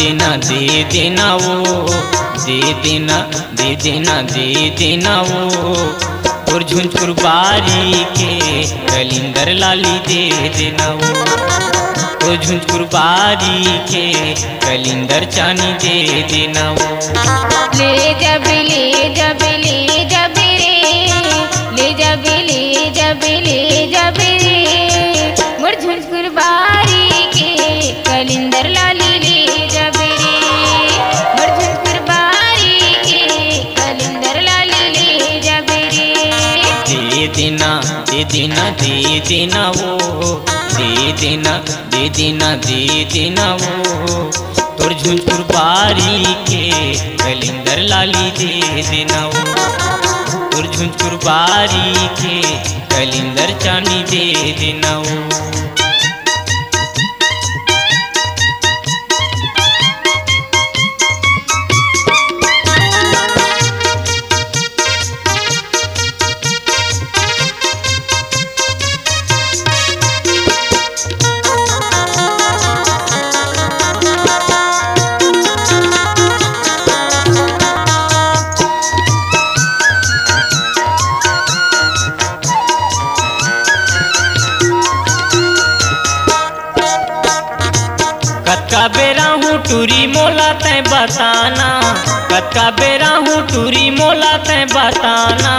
देना वो दे देना दे देना दे देना वो और झुंझुर बारी के कलिंदर लाली दे देना वो तो झुंझुर बारी के कलिंदर चानी दे देना वो ले जब ले जब ले जब रे ले दे देना दीदी देना वो दीदी देना दे देना दे देना वो। तोर झुंझुर बारी के कलिंदर लाली दे देना वो। तोर झुंझुर बारी के कलिंदर चानी दे देना वो। कतका बेरा हूँ टूरी मोला तय बताना। कतका बेरा हूँ टूरी मोला तय बताना।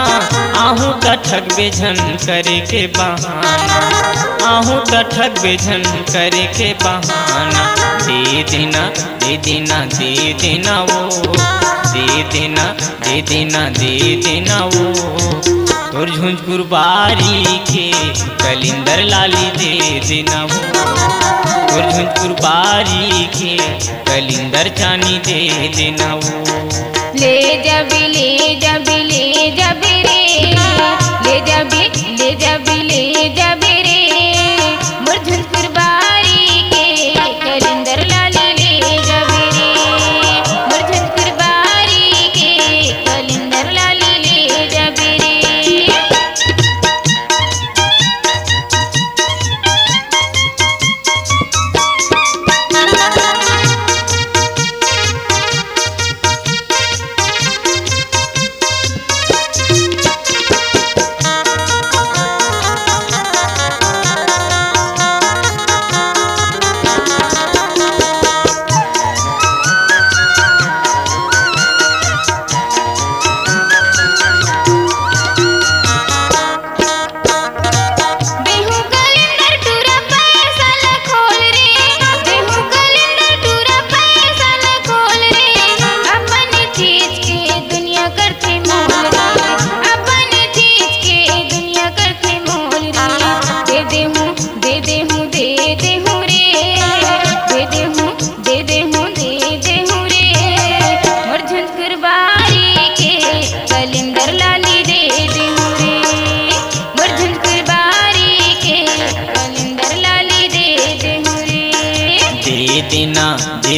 आहूँ त ठग बेझन करे के बहाना। आहूँ त ठग बेझन करे के बहाना। दे देना दे देना दे देना वो। दे देना दे देना दे देना वो। तोर झुंझुर बारी के, कलिंदर लाली दे देना वो। झुंझुर बारी के कलिंदर चानी दे देना वो। ले जब ले जब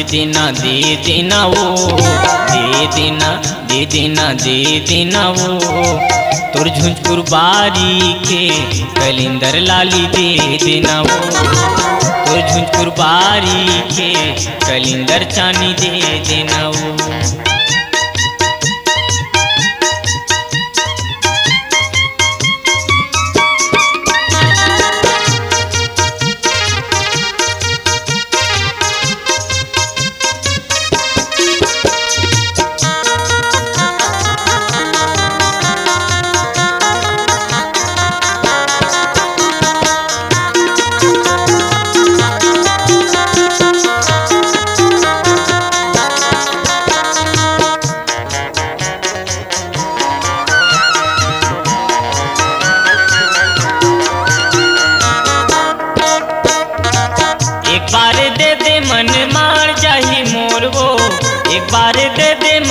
दे देना दे देना वो। दीदीना देना दे देना दे देना वो। तुर झुंझपुर बारी के कलिंदर लाली दे देना वो। तुर झुंझपुर बारी के कलिंदर चानी दे देना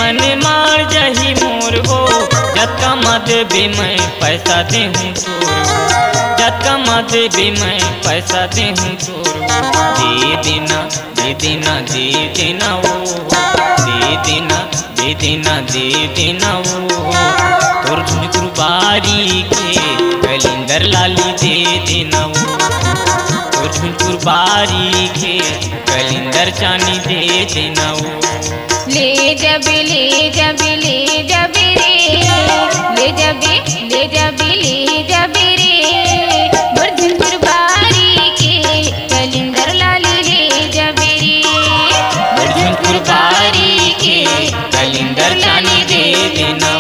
मन मार जाही मोर वो जतका मत भी मैं पैसा दे हूँ तोर वो जतका मत भी मैं पैसा दे हूँ तोर वो दे देना दे देना दे देना वो दे देना दे देना दे देना वो तोर झुनझुर बारी के कलिंदर लाली दे देना वो और झुनझुर बारी के कलिंदर चानी दे देना वो ले जबी ले जबी ले, जबी रे। ले जबी ले जबी ले, जबी रे। बुरधनपुर बारी के कलिंदर लाल बारी के लाल दे देना